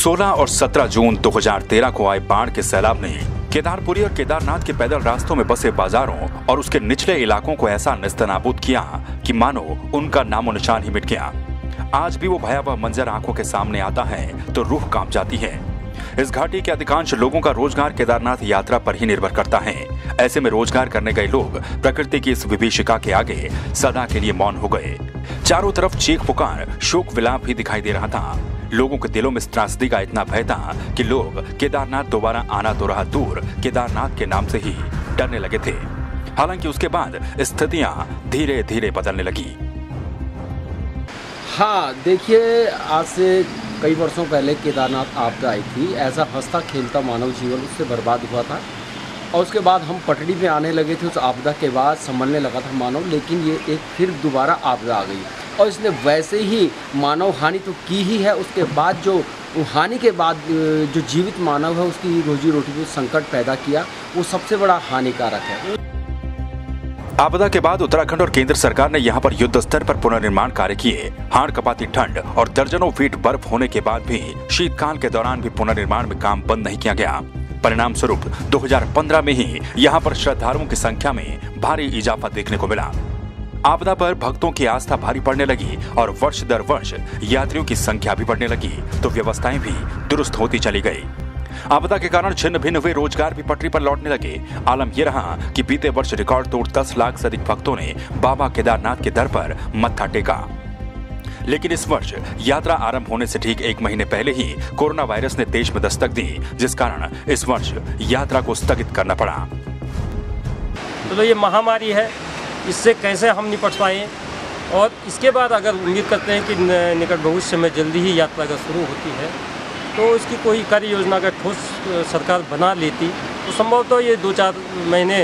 16 और 17 जून 2013 को आए बाढ़ के सैलाब ने केदारपुरी और केदारनाथ के पैदल रास्तों में बसे बाजारों और उसके निचले इलाकों को ऐसा निस्तनाबूद किया कि मानो उनका नामो निशान ही मिट गया। आज भी वो भयावह मंजर आँखों के सामने आता है तो रूह काँप जाती है। इस घाटी के अधिकांश लोगों का रोज़गार केदारनाथ यात्रा पर ही निर्भर करता है। ऐसे में रोज़गार करने गए लोग प्रकृति की इस विभीषिका के आगे सदा के लिए मौन हो गए। चारों तरफ़ चीख पुकार, शोक विलाप ही दिखाई दे रहा था। लोगों के दिलों में त्रासदी का इतना भय था कि लोग केदारनाथ दोबारा आना तो रहा दूर, केदारनाथ के नाम से ही डरने लगे थे। हालाँकि उसके बाद स्थितियाँ धीरे धीरे बदलने लगी। हाँ देखिए, आज से कई वर्षों पहले केदारनाथ आपदा आई थी। ऐसा हंसता खेलता मानव जीवन उससे बर्बाद हुआ था और उसके बाद हम पटड़ी में आने लगे थे। उस आपदा के बाद संभलने लगा था मानव, लेकिन ये एक फिर दोबारा आपदा आ गई। और इसने वैसे ही मानव हानि तो की ही है। उसके बाद जो, हानि के बाद जो जीवित मानव है, उसकी रोजी रोटी को संकट पैदा किया, वो सबसे बड़ा हानिकारक है। आपदा के बाद उत्तराखंड और केंद्र सरकार ने यहाँ पर युद्ध स्तर पर पुनर्निर्माण कार्य किए। हाड़, कपाती, ठंड और दर्जनों फीट बर्फ़ होने के बाद भी शीतकाल के दौरान भी पुनर्निर्माण में काम बंद नहीं किया गया। परिणाम स्वरूप 2015 में ही यहाँ पर श्रद्धालुओं की संख्या में भारी इजाफा देखने को मिला। आपदा पर भक्तों की आस्था भारी पड़ने लगी और वर्ष दर वर्ष यात्रियों की संख्या भी बढ़ने लगी तो व्यवस्थाएँ भी दुरुस्त होती चली गई। आपदा के कारण छिन्न भिन्न हुए रोज़गार भी पटरी पर लौटने लगे। आलम यह रहा कि बीते वर्ष रिकॉर्ड तोड़ 10 लाख से अधिक भक्तों ने बाबा केदारनाथ के दर पर मत्था टेका। लेकिन इस वर्ष यात्रा आरंभ होने से ठीक एक महीने पहले ही कोरोना वायरस ने देश में दस्तक दी, जिस कारण इस वर्ष यात्रा को स्थगित करना पड़ा। तो ये महामारी है इससे कैसे हम निपट पाएँ? और इसके बाद अगर उम्मीद करते हैं कि निकट भविष्य में जल्दी ही यात्रा अगर शुरू होती है तो इसकी कोई कार्य योजना का ठोस सरकार बना लेती तो संभव तो ये दो चार महीने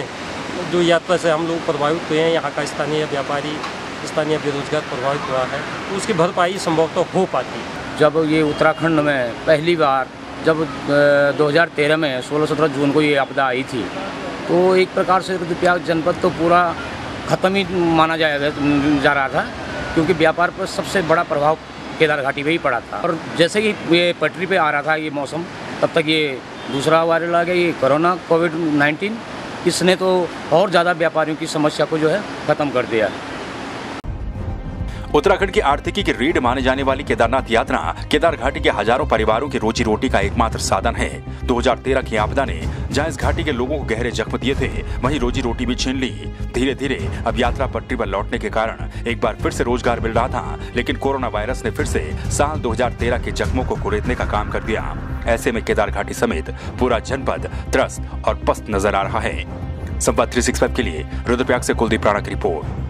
जो यात्रा से हम लोग प्रभावित हुए हैं, यहाँ का स्थानीय व्यापारी, स्थानीय बेरोजगार प्रभावित हुआ है तो उसकी भरपाई संभव तो हो पाती। जब ये उत्तराखंड में पहली बार, जब 2013 में 16-17 जून को ये आपदा आई थी तो एक प्रकार से रुद्रप्रयाग जनपद तो पूरा ख़त्म ही माना जाएगा जा रहा था, क्योंकि व्यापार पर सबसे बड़ा प्रभाव केदार घाटी पे ही पड़ा था। और जैसे कि ये पटरी पे आ रहा था ये मौसम, तब तक ये दूसरा वायरल आ गया, ये कोरोना, कोविड 19 इसने तो और ज़्यादा व्यापारियों की समस्या को जो है ख़त्म कर दिया। उत्तराखंड की आर्थिकी की रीढ़ माने जाने वाली केदारनाथ यात्रा केदार घाटी के हज़ारों परिवारों की रोजी रोटी का एकमात्र साधन है। 2013 की आपदा ने जहाँ इस घाटी के लोगों को गहरे जख्म दिए थे, वहीं रोजी रोटी भी छीन ली। धीरे धीरे अब यात्रा पटरी पर लौटने के कारण एक बार फिर से रोज़गार मिल रहा था, लेकिन कोरोना वायरस ने फिर से साल 2013 के जख्मों को कुरेदने का काम कर दिया। ऐसे में केदार घाटी समेत पूरा जनपद त्रस्त और पस्त नज़र आ रहा है। संवाद थ्री के लिए रुद्रप्रयाग से कुलदीप राणा की रिपोर्ट।